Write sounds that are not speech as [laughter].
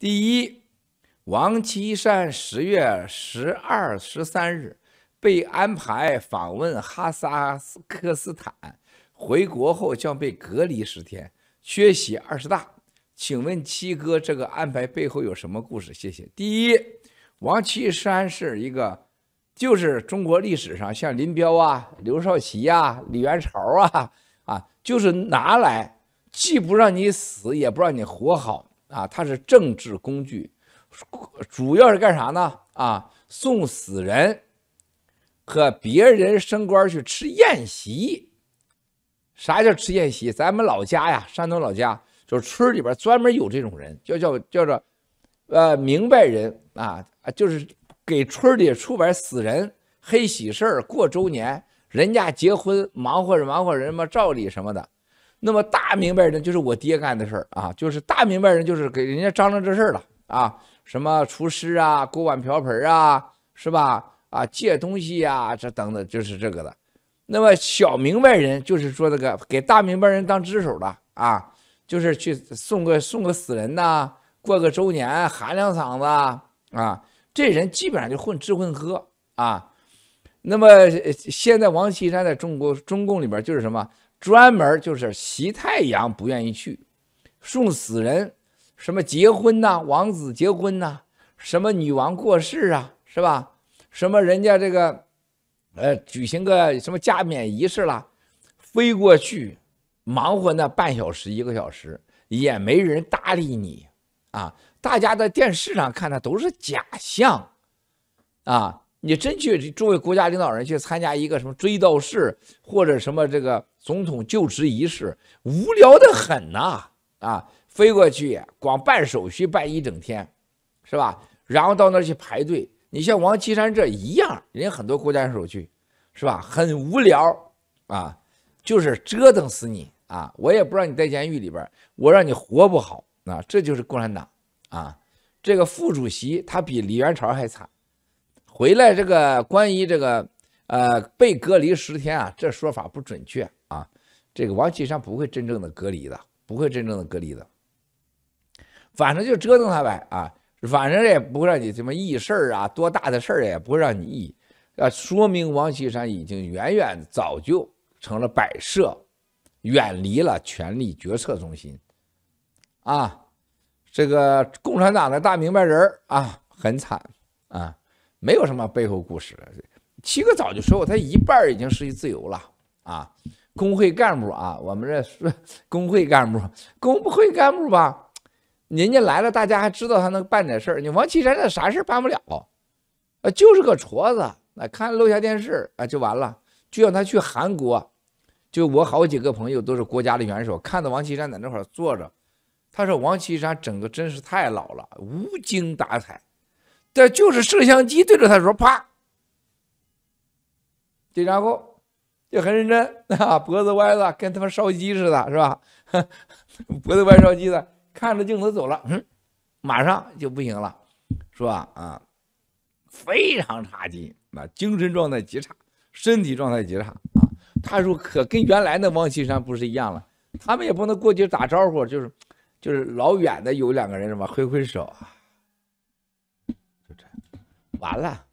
第一，王岐山十月十二、十三日被安排访问哈萨克斯坦，回国后将被隔离十天，缺席二十大。请问七哥，这个安排背后有什么故事？谢谢。第一，王岐山是一个，就是中国历史上像林彪啊、刘少奇呀、李元朝啊啊，就是拿来既不让你死，也不让你活好啊，他是政治工具，主要是干啥呢？啊，送死人和别人升官去吃宴席。啥叫吃宴席？咱们老家呀，山东老家。就是村里边专门有这种人，叫叫叫做，呃，明白人啊，就是给村里出边死人、黑喜事儿、过周年，人家结婚忙活着忙活人嘛照礼什么的。那么大明白人就是我爹干的事儿啊，就是大明白人就是给人家张罗这事儿了啊，什么厨师啊、锅碗瓢盆啊，是吧？啊，借东西呀，这等等就是这个的。那么小明白人就是说这个给大明白人当支手的啊。就是去送个送个死人呐，过个周年喊两嗓子啊，这人基本上就混吃混喝啊。那么现在王岐山在中国中共里边就是什么，专门就是习太阳不愿意去送死人，什么结婚呐，王子结婚呐，什么女王过世啊，是吧？什么人家这个呃举行个什么加冕仪式啦，飞过去。忙活那半小时一个小时也没人搭理你啊！大家在电视上看的都是假象啊！你真去作为国家领导人去参加一个什么追悼式或者什么这个总统就职仪式，无聊的很呐！啊，飞过去光办手续办一整天，是吧？然后到那儿去排队。你像王岐山这一样，人家很多国家手续，是吧？很无聊啊！就是折腾死你啊！我也不让你在监狱里边，我让你活不好啊！这就是共产党啊！这个副主席他比李元朝还惨，回来这个关于这个呃被隔离十天啊，这说法不准确啊！这个王岐山不会真正的隔离的，不会真正的隔离的，反正就折腾他呗啊！反正也不会让你什么议事啊，多大的事儿也不会让你议，啊，说明王岐山已经远远早就。成了摆设，远离了权力决策中心，啊，这个共产党的大明白人啊，很惨啊，没有什么背后故事。七哥早就说过，他一半已经失去自由了啊。工会干部啊，我们这说 [laughs] 工会干部，工会干部吧，人家来了，大家还知道他能办点事儿。你王岐山那啥事办不了，啊，就是个矬子，那看露下电视啊就完了。就让他去韩国，就我好几个朋友都是国家的元首，看到王岐山在那块坐着，他说王岐山整个真是太老了，无精打采，这就是摄像机对着他说啪，就然后就很认真啊，脖子歪了，跟他妈烧鸡似的，是吧？[laughs] 脖子歪烧鸡的，看着镜头走了，嗯，马上就不行了，是吧？啊，非常差劲，那精神状态极差。身体状态极差啊！他说可跟原来的王岐山不是一样了，他们也不能过去打招呼，就是就是老远的有两个人什么挥挥手啊，完了。